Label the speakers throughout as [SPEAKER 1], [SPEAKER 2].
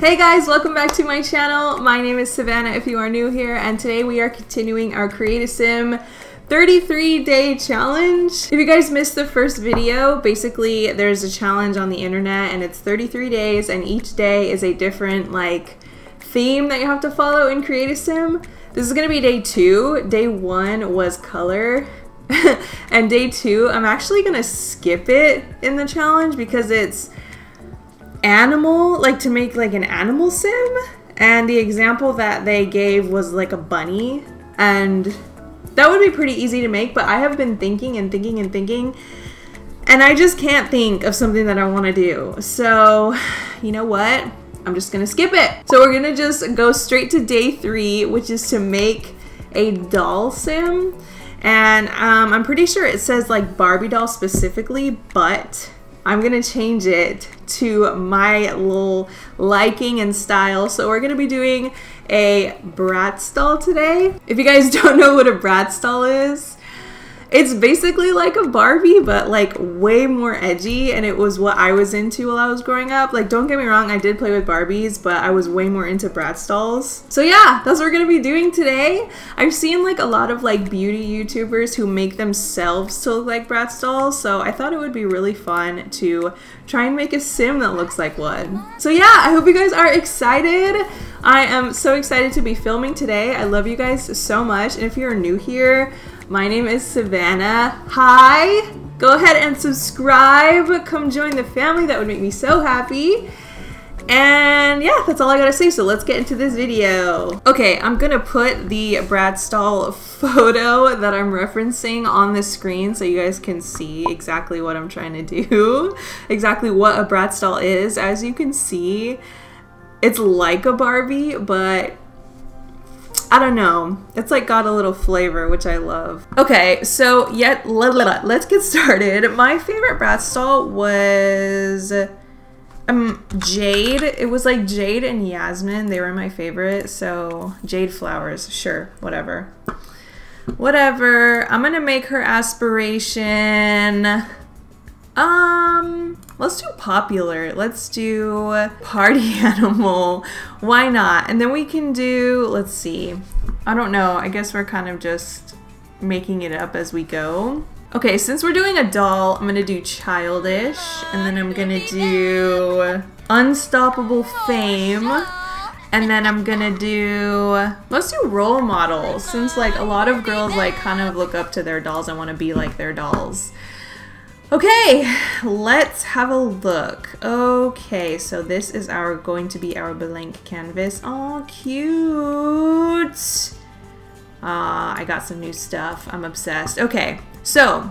[SPEAKER 1] Hey guys, welcome back to my channel. My name is Savannah if you are new here, and today we are continuing our Create a Sim 33 day challenge. If you guys missed the first video, basically there's a challenge on the internet and it's 33 days and each day is a different like theme that you have to follow in Create a Sim. This is gonna be day two. Day one was color. and day two, I'm actually gonna skip it in the challenge because it's animal, like to make like an animal sim. And the example that they gave was like a bunny. And that would be pretty easy to make, but I have been thinking and thinking and thinking. And I just can't think of something that I want to do. So, you know what? I'm just to skip it. So we're to just go straight to day three, which is to make a doll sim. And um, I'm pretty sure it says like Barbie doll specifically, but I'm gonna change it to my little liking and style. So we're gonna be doing a Bratz doll today. If you guys don't know what a Bratz doll is, it's basically like a Barbie, but like way more edgy, and it was what I was into while I was growing up. Like, don't get me wrong, I did play with Barbies, but I was way more into Bratz dolls. So yeah, that's what we're gonna be doing today. I've seen like a lot of like beauty YouTubers who make themselves to look like Bratz dolls, so I thought it would be really fun to try and make a sim that looks like one. So yeah, I hope you guys are excited. I am so excited to be filming today. I love you guys so much, and if you're new here, my name is Savannah. Hi! Go ahead and subscribe. Come join the family. That would make me so happy. And yeah, that's all I gotta say, so let's get into this video. Okay, I'm gonna put the Bratz doll photo that I'm referencing on the screen so you guys can see exactly what I'm trying to do, exactly what a Bratz doll is. As you can see, it's like a Barbie, but I don't know. It's like got a little flavor, which I love. Okay, so yet let, let, let's get started. My favorite Bratz doll was um Jade. It was like Jade and Yasmin. They were my favorite. So Jade flowers, sure, whatever. Whatever. I'm gonna make her aspiration. Um, let's do popular. Let's do party animal. Why not? And then we can do, let's see. I don't know. I guess we're kind of just making it up as we go. Okay, since we're doing a doll, I'm gonna do childish, and then I'm gonna do unstoppable fame, and then I'm gonna do, let's do role models, since like a lot of girls like kind of look up to their dolls and want to be like their dolls. Okay, let's have a look. Okay, so this is our going to be our blank canvas. Oh, cute. Uh, I got some new stuff. I'm obsessed. Okay, so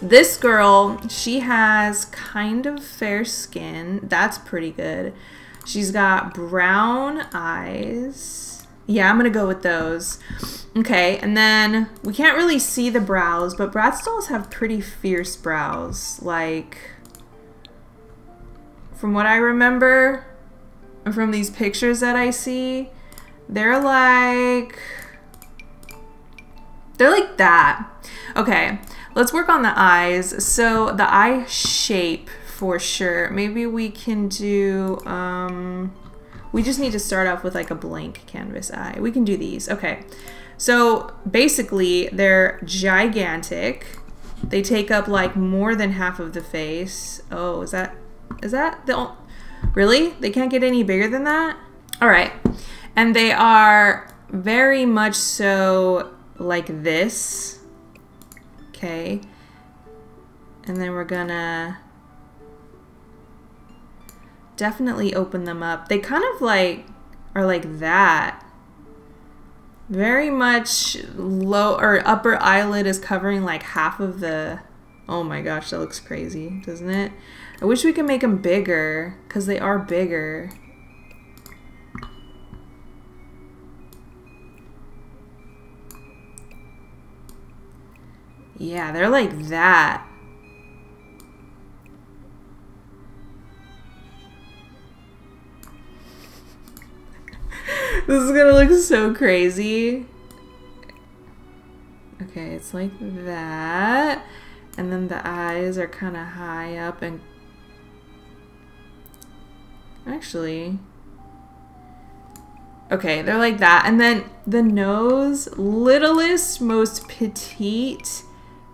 [SPEAKER 1] this girl, she has kind of fair skin. That's pretty good. She's got brown eyes. Yeah, I'm gonna go with those. Okay, and then we can't really see the brows, but Bratz dolls have pretty fierce brows. Like, from what I remember, and from these pictures that I see, they're like, they're like that. Okay, let's work on the eyes. So the eye shape for sure. Maybe we can do, um, we just need to start off with like a blank canvas eye. We can do these. Okay. So basically, they're gigantic. They take up like more than half of the face. Oh, is that is that the really? They can't get any bigger than that? All right. And they are very much so like this. Okay. And then we're gonna definitely open them up. They kind of like are like that. Very much low or upper eyelid is covering like half of the. Oh my gosh, that looks crazy, doesn't it? I wish we could make them bigger because they are bigger. Yeah, they're like that. This is gonna look so crazy. Okay, it's like that. And then the eyes are kind of high up and... Actually... Okay, they're like that. And then the nose, littlest, most petite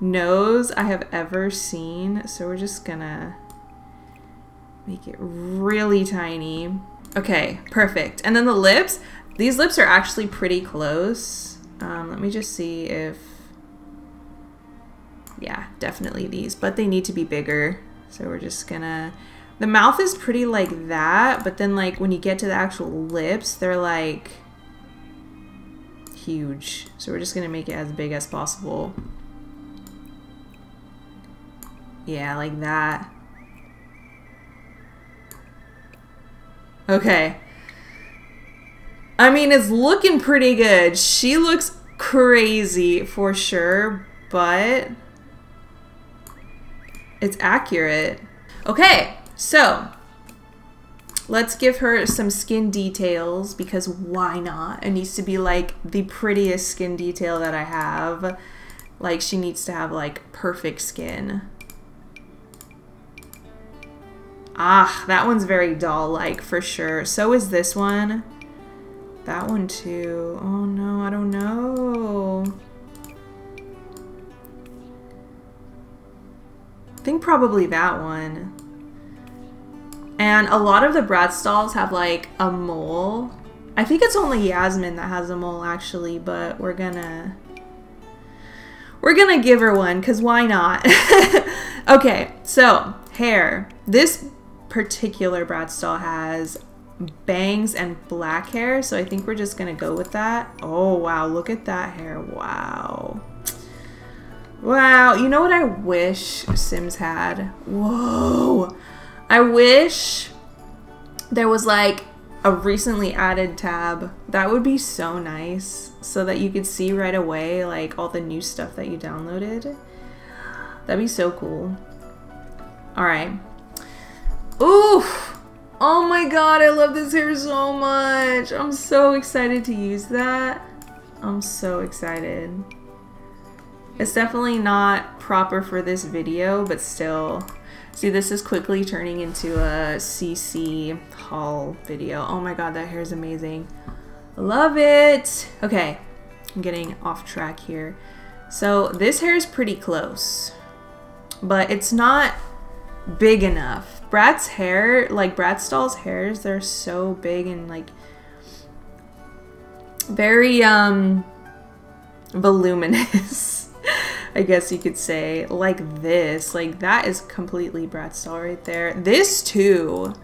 [SPEAKER 1] nose I have ever seen. So we're just gonna make it really tiny. Okay, perfect. And then the lips, these lips are actually pretty close. Um, let me just see if, yeah, definitely these, but they need to be bigger. So we're just gonna, the mouth is pretty like that, but then like when you get to the actual lips, they're like huge. So we're just gonna make it as big as possible. Yeah, like that. Okay. I mean, it's looking pretty good. She looks crazy for sure, but it's accurate. Okay, so let's give her some skin details because why not? It needs to be like the prettiest skin detail that I have. Like she needs to have like perfect skin. Ah, that one's very doll-like for sure. So is this one. That one too. Oh no, I don't know. I think probably that one. And a lot of the Bratz dolls have like a mole. I think it's only Yasmin that has a mole actually, but we're gonna we're gonna give her one because why not? okay, so hair. This particular Bratz doll has bangs and black hair, so I think we're just gonna go with that. Oh wow, look at that hair. Wow. Wow, you know what I wish Sims had? Whoa. I wish there was like a recently added tab. That would be so nice so that you could see right away like all the new stuff that you downloaded. That'd be so cool. All right. Oof! Oh my god, I love this hair so much. I'm so excited to use that. I'm so excited. It's definitely not proper for this video, but still. See, this is quickly turning into a CC haul video. Oh my god, that hair is amazing. Love it! Okay, I'm getting off track here. So this hair is pretty close, but it's not big enough Bratz hair, like Bratz doll's hairs, they're so big and like very um voluminous. I guess you could say like this. Like that is completely Bratz doll right there. This too.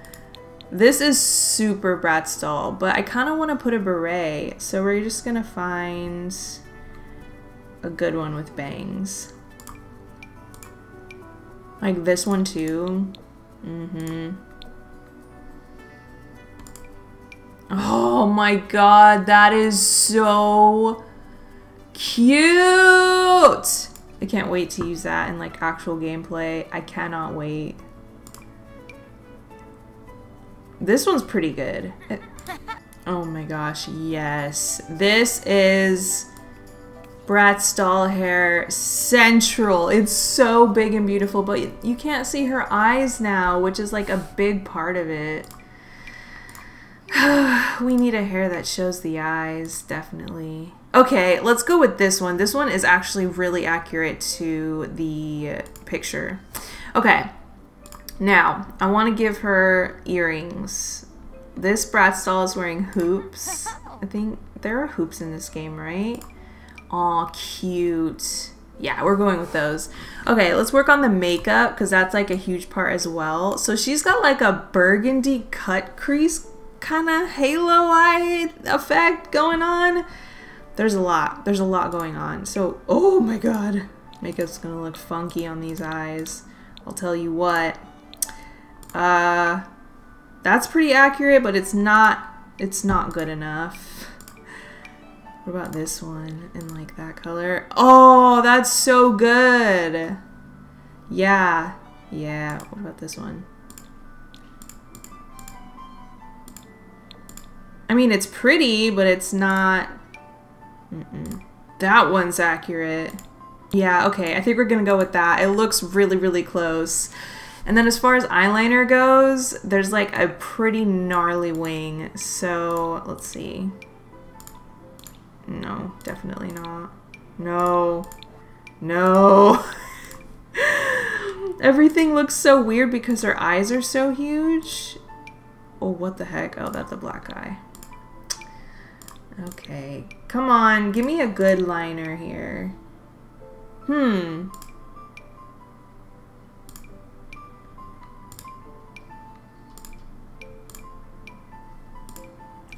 [SPEAKER 1] This is super Bratz doll, but I kind of want to put a beret. So we're just going to find a good one with bangs. Like this one too. Mm-hmm. Oh my god, that is so cute! I can't wait to use that in like actual gameplay. I cannot wait. This one's pretty good. oh my gosh, yes. This is Bratz doll hair central. It's so big and beautiful, but you can't see her eyes now, which is like a big part of it. we need a hair that shows the eyes, definitely. Okay, let's go with this one. This one is actually really accurate to the picture. Okay, now I want to give her earrings. This Bratz doll is wearing hoops. I think there are hoops in this game, right? Aw, cute. Yeah, we're going with those. Okay, let's work on the makeup because that's like a huge part as well. So she's got like a burgundy cut crease kind of halo eye effect going on. There's a lot. There's a lot going on. So, oh my god. Makeup's gonna look funky on these eyes. I'll tell you what. Uh, that's pretty accurate, but it's not, it's not good enough. What about this one in like that color? Oh, that's so good. Yeah. Yeah. What about this one? I mean, it's pretty, but it's not... Mm -mm. That one's accurate. Yeah, okay. I think we're to go with that. It looks really, really close. And then as far as eyeliner goes, there's like a pretty gnarly wing. So let's see. No, definitely not. No. No. Everything looks so weird because her eyes are so huge. Oh, what the heck? Oh, that's a black eye. Okay. Come on, give me a good liner here. Hmm.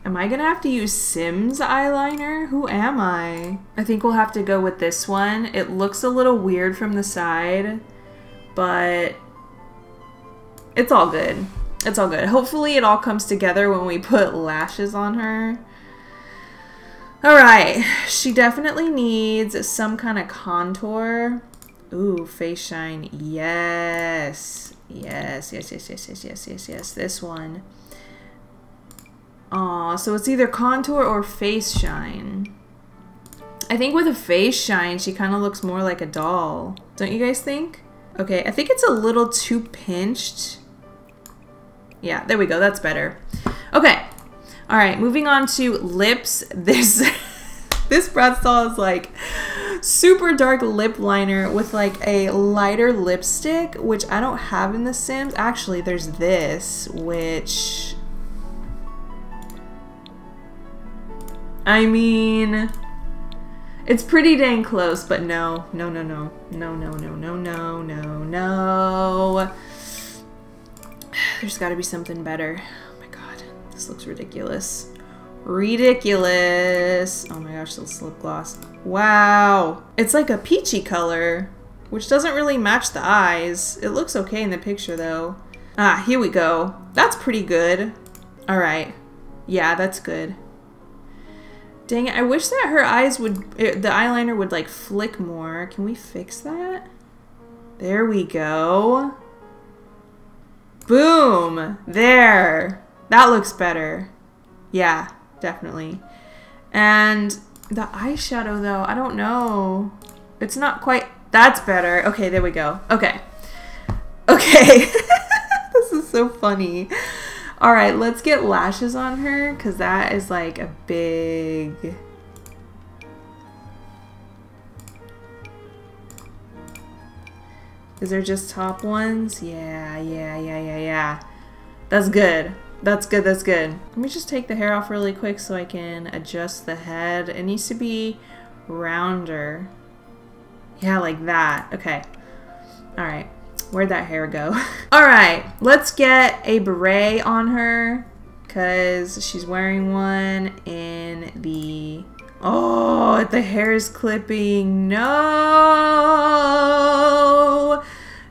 [SPEAKER 1] Am I gonna have to use Sims eyeliner? Who am I? I think we'll have to go with this one. It looks a little weird from the side, but it's all good. It's all good. Hopefully it all comes together when we put lashes on her. Alright, she definitely needs some kind of contour. Ooh, face shine. Yes. Yes, yes, yes, yes, yes, yes, yes, yes. This one. Aw, so it's either contour or face shine. I think with a face shine, she kind of looks more like a doll. Don't you guys think? Okay, I think it's a little too pinched. Yeah, there we go. That's better. Okay. All right, moving on to lips. This this Bratz doll is like super dark lip liner with like a lighter lipstick, which I don't have in The Sims. Actually, there's this, which I mean, it's pretty dang close, but no, no, no, no, no, no, no, no, no, no, no. There's got to be something better. Oh my god, this looks ridiculous. Ridiculous. Oh my gosh, this lip gloss. Wow. It's like a peachy color, which doesn't really match the eyes. It looks okay in the picture though. Ah, here we go. That's pretty good. All right. Yeah, that's good. Dang it, I wish that her eyes would, it, the eyeliner would like flick more. Can we fix that? There we go. Boom! There! That looks better. Yeah, definitely. And the eyeshadow though, I don't know. It's not quite, that's better. Okay, there we go. Okay. Okay. this is so funny. All right, let's get lashes on her because that is like a big... Is there just top ones? Yeah, yeah, yeah, yeah, yeah. That's good. That's good, that's good. Let me just take the hair off really quick so I can adjust the head. It needs to be rounder. Yeah, like that. Okay. All right. Where'd that hair go? All right, let's get a beret on her because she's wearing one in the... Oh, the hair is clipping. No!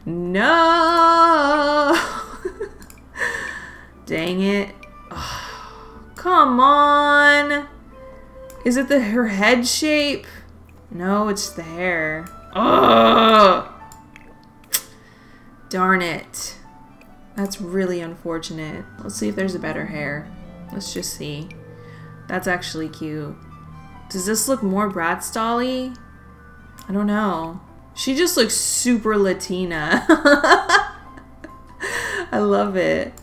[SPEAKER 1] No! Dang it. Oh, come on! Is it the her head shape? No, it's the hair. Oh! Darn it. That's really unfortunate. Let's see if there's a better hair. Let's just see. That's actually cute. Does this look more Bratz Dolly? I don't know. She just looks super Latina. I love it.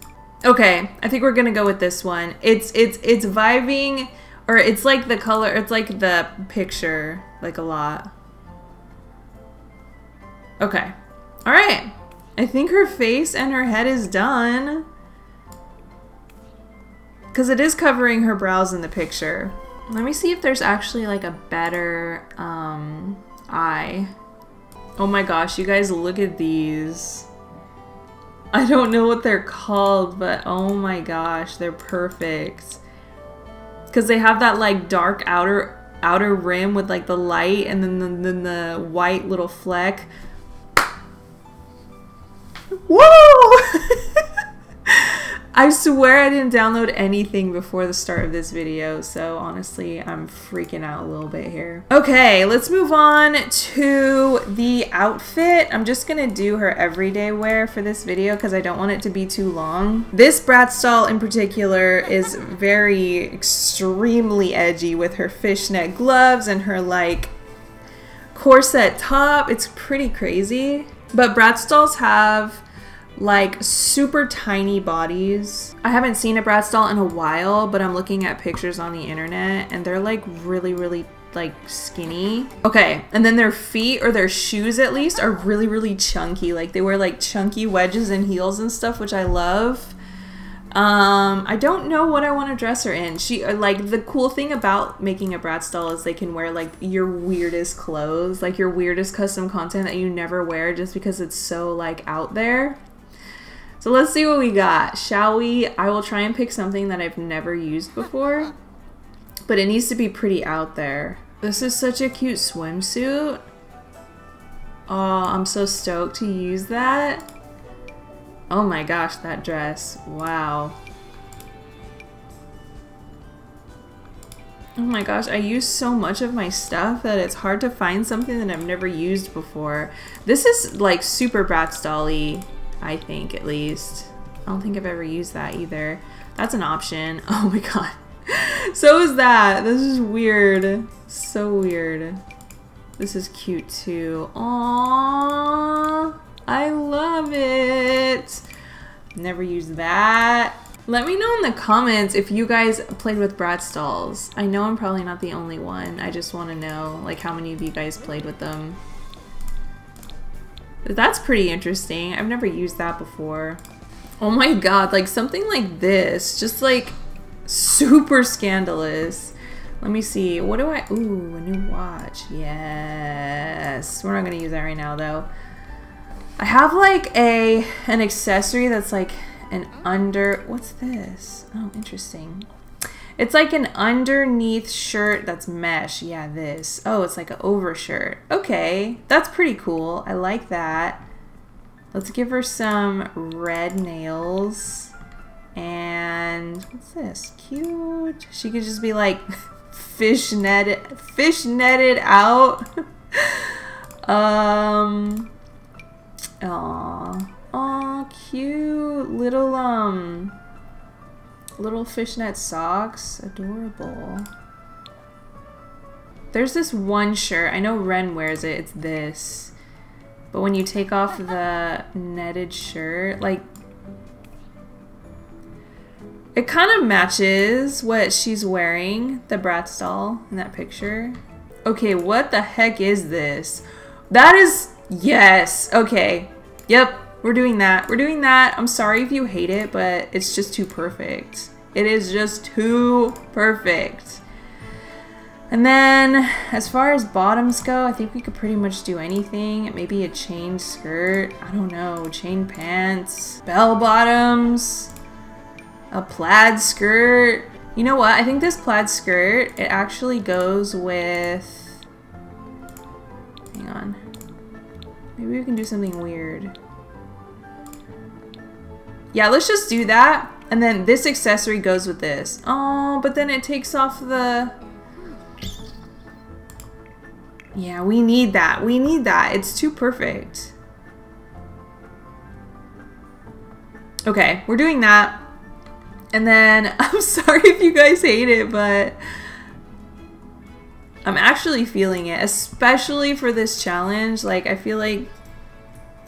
[SPEAKER 1] Okay, I think we're gonna go with this one. It's it's it's vibing, or it's like the color. It's like the picture, like a lot. Okay, all right. I think her face and her head is done. Because it is covering her brows in the picture. Let me see if there's actually like a better um, eye. Oh my gosh, you guys look at these. I don't know what they're called, but oh my gosh, they're perfect. Because they have that like dark outer outer rim with like the light and then the, then the white little fleck. Whoa! I swear I didn't download anything before the start of this video, so honestly, I'm freaking out a little bit here. Okay, let's move on to the outfit. I'm just gonna do her everyday wear for this video because I don't want it to be too long. This Bratz doll in particular is very extremely edgy with her fishnet gloves and her like corset top. It's pretty crazy. But Bratz dolls have like super tiny bodies. I haven't seen a Bratz doll in a while, but I'm looking at pictures on the internet and they're like really, really like skinny. Okay, and then their feet or their shoes at least are really, really chunky. Like they wear like chunky wedges and heels and stuff, which I love. Um, I don't know what I want to dress her in. She uh, like the cool thing about making a Bratz doll is they can wear like your weirdest clothes, like your weirdest custom content that you never wear just because it's so like out there. So let's see what we got. Shall we? I will try and pick something that I've never used before, but it needs to be pretty out there. This is such a cute swimsuit. Oh, I'm so stoked to use that. Oh my gosh, that dress. Wow. Oh my gosh, I use so much of my stuff that it's hard to find something that I've never used before. This is like super Bratz Dolly, I think at least. I don't think I've ever used that either. That's an option. Oh my god. so is that. This is weird. So weird. This is cute too. Aww. I love it. Never used that. Let me know in the comments if you guys played with Bratz dolls. I know I'm probably not the only one. I just want to know like how many of you guys played with them. That's pretty interesting. I've never used that before. Oh my god, like something like this. Just like super scandalous. Let me see. What do I... Ooh, a new watch. Yes. We're not to use that right now, though. I have like a an accessory that's like an under what's this? Oh, interesting. It's like an underneath shirt that's mesh. Yeah, this. Oh, it's like an overshirt. Okay, that's pretty cool. I like that. Let's give her some red nails. And what's this? Cute. She could just be like fish netted fish netted out. um Aw. Aw, cute. Little, um, little fishnet socks. Adorable. There's this one shirt. I know Ren wears it. It's this. But when you take off the netted shirt, like, it kind of matches what she's wearing, the Bratz doll in that picture. Okay, what the heck is this? That is, yes, okay. Yep, we're doing that. We're doing that. I'm sorry if you hate it, but it's just too perfect. It is just too perfect. And then, as far as bottoms go, I think we could pretty much do anything. Maybe a chain skirt. I don't know. Chain pants. Bell bottoms. A plaid skirt. You know what? I think this plaid skirt, it actually goes with... Hang on. Maybe we can do something weird. Yeah, let's just do that. And then this accessory goes with this. Oh, but then it takes off the... Yeah, we need that. We need that. It's too perfect. Okay, we're doing that. And then, I'm sorry if you guys hate it, but I'm actually feeling it, especially for this challenge. Like, I feel like,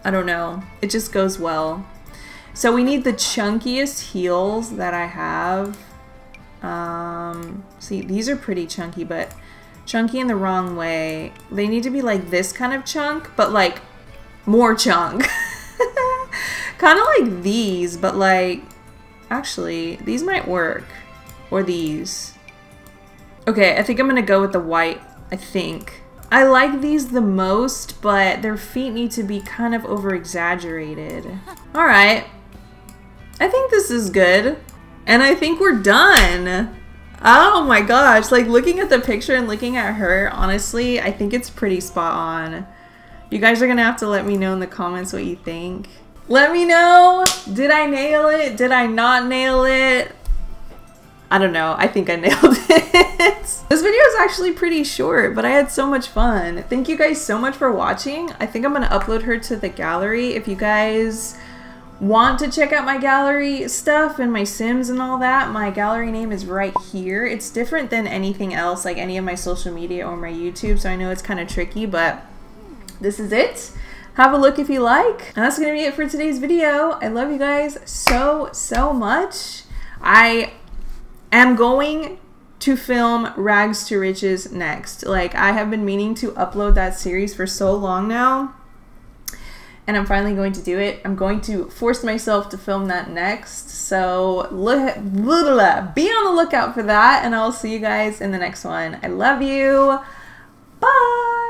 [SPEAKER 1] I don't know, it just goes well. So we need the chunkiest heels that I have. Um, see, these are pretty chunky, but chunky in the wrong way. They need to be like this kind of chunk, but like more chunk. kind of like these, but like, actually, these might work. Or these. Okay, I think I'm gonna go with the white, I think. I like these the most, but their feet need to be kind of over-exaggerated. Alright. I think this is good. And I think we're done. Oh my gosh, like looking at the picture and looking at her, honestly, I think it's pretty spot on. You guys are gonna have to let me know in the comments what you think. Let me know, did I nail it? Did I not nail it? I don't know. I think I nailed it. this video is actually pretty short, but I had so much fun. Thank you guys so much for watching. I think I'm to upload her to the gallery. If you guys want to check out my gallery stuff and my sims and all that, my gallery name is right here. It's different than anything else, like any of my social media or my YouTube, so I know it's kind of tricky, but this is it. have a look if you like. And that's gonna be it for today's video. I love you guys so, so much. I am going to film Rags to Riches next. Like, I have been meaning to upload that series for so long now. And I'm finally going to do it. I'm going to force myself to film that next. So, look, blah, blah, be on the lookout for that. And I'll see you guys in the next one. I love you. Bye.